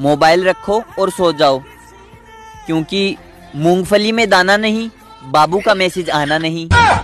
Mobile रखो और सो जाओ। क्योंकि मूंगफली में दाना नहीं, बाबू का मैसेज आना नहीं।